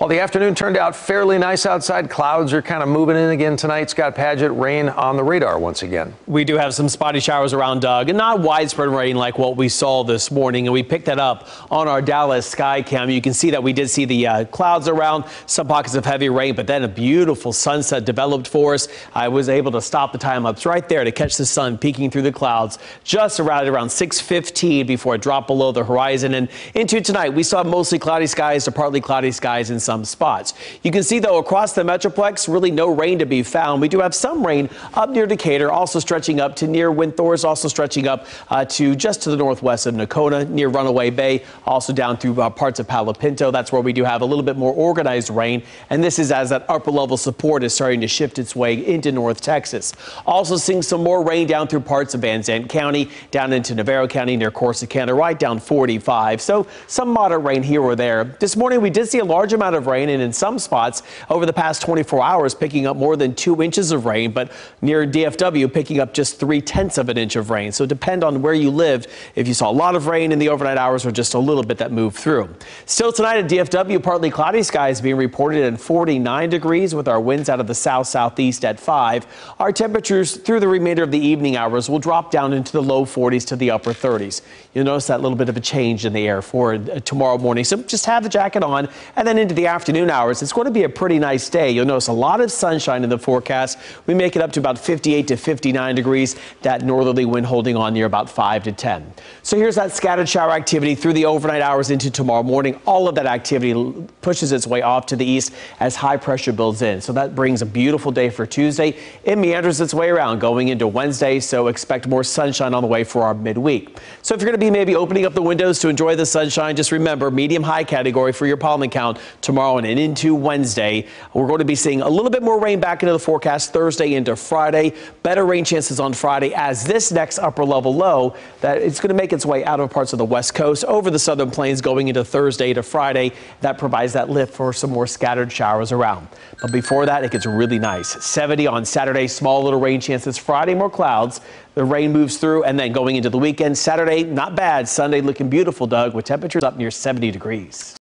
Well, the afternoon turned out fairly nice outside. Clouds are kind of moving in again tonight. Scott Paget, rain on the radar once again. We do have some spotty showers around Doug and not widespread rain like what we saw this morning. And we picked that up on our Dallas sky cam. You can see that we did see the uh, clouds around, some pockets of heavy rain, but then a beautiful sunset developed for us. I was able to stop the time lapse right there to catch the sun peeking through the clouds just around around 6:15 before it dropped below the horizon. And into tonight, we saw mostly cloudy skies to partly cloudy skies in some spots. You can see, though, across the Metroplex, really no rain to be found. We do have some rain up near Decatur, also stretching up to near Windthorst, also stretching up uh, to just to the northwest of Nocona, near Runaway Bay, also down through uh, parts of Palo Pinto. That's where we do have a little bit more organized rain. And this is as that upper level support is starting to shift its way into North Texas. Also seeing some more rain down through parts of Van Zandt County, down into Navarro County near Corsicana, right down 45. So some moderate rain here or there. This morning we did see a large amount of of rain and in some spots over the past 24 hours picking up more than two inches of rain, but near DFW picking up just three tenths of an inch of rain. So depend on where you lived if you saw a lot of rain in the overnight hours or just a little bit that moved through. Still tonight at DFW, partly cloudy skies being reported at 49 degrees with our winds out of the south southeast at 5. Our temperatures through the remainder of the evening hours will drop down into the low 40s to the upper 30s. You'll notice that little bit of a change in the air for uh, tomorrow morning. So just have the jacket on and then into the afternoon hours, it's going to be a pretty nice day. You'll notice a lot of sunshine in the forecast. We make it up to about 58 to 59 degrees. That northerly wind holding on near about 5 to 10. So here's that scattered shower activity through the overnight hours into tomorrow morning. All of that activity pushes its way off to the east as high pressure builds in. So that brings a beautiful day for Tuesday. It meanders its way around going into Wednesday. So expect more sunshine on the way for our midweek. So if you're going to be maybe opening up the windows to enjoy the sunshine, just remember medium high category for your pollen count tomorrow and into Wednesday. We're going to be seeing a little bit more rain back into the forecast Thursday into Friday. Better rain chances on Friday as this next upper level low that it's going to make its way out of parts of the west coast over the southern plains going into Thursday to Friday. That provides that lift for some more scattered showers around. But before that, it gets really nice. 70 on Saturday, small little rain chances. Friday, more clouds. The rain moves through and then going into the weekend. Saturday, not bad. Sunday looking beautiful, Doug, with temperatures up near 70 degrees.